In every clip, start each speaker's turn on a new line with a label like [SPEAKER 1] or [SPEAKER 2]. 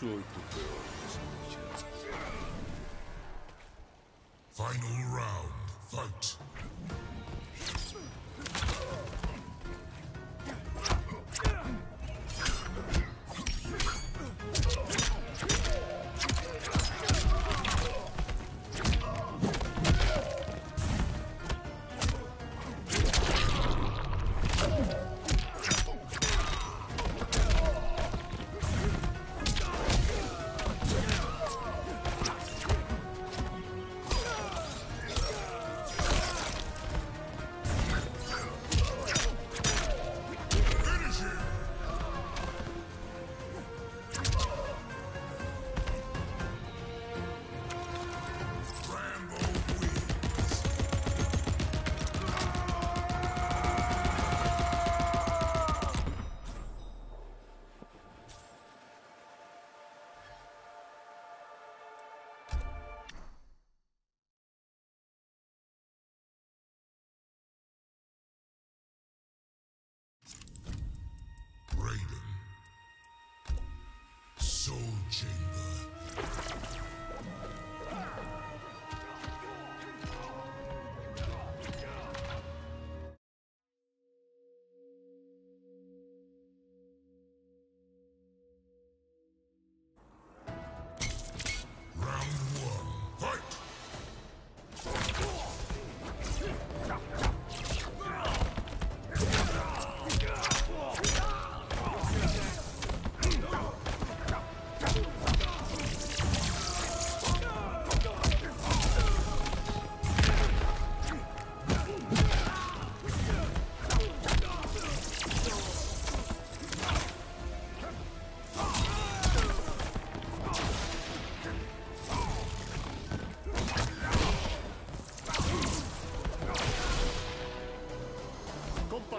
[SPEAKER 1] Final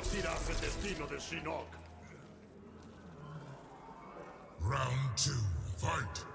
[SPEAKER 2] Compartirás el destino de Shinnok.
[SPEAKER 1] Round two, fight!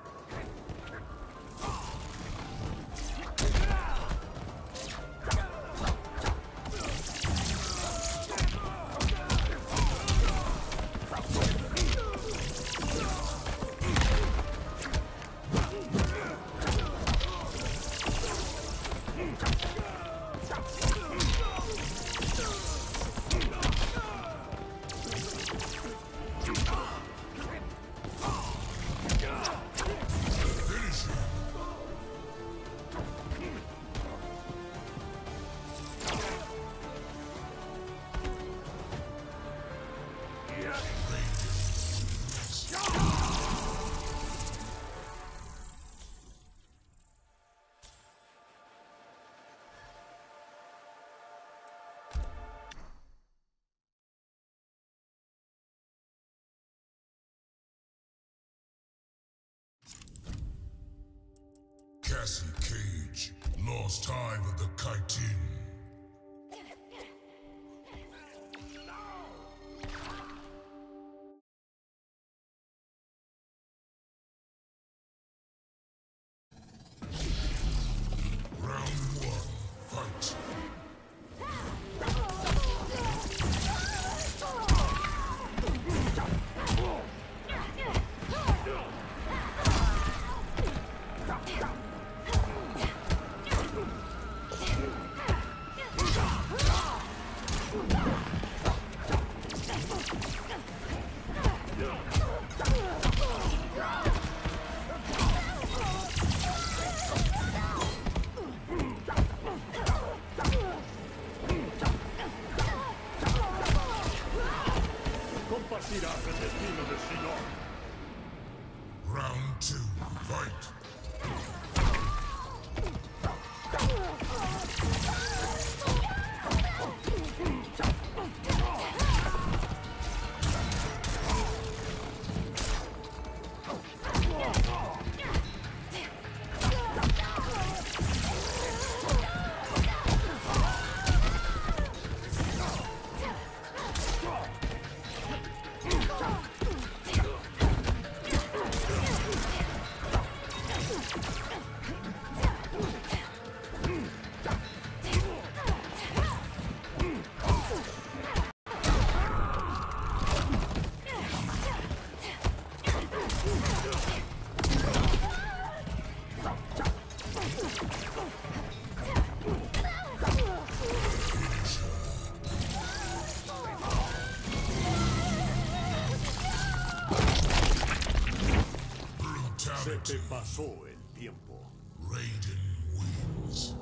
[SPEAKER 1] Cage, lost time of the Kaitin. Round two, fight!
[SPEAKER 2] Se te pasó el tiempo.
[SPEAKER 1] Raiden wins.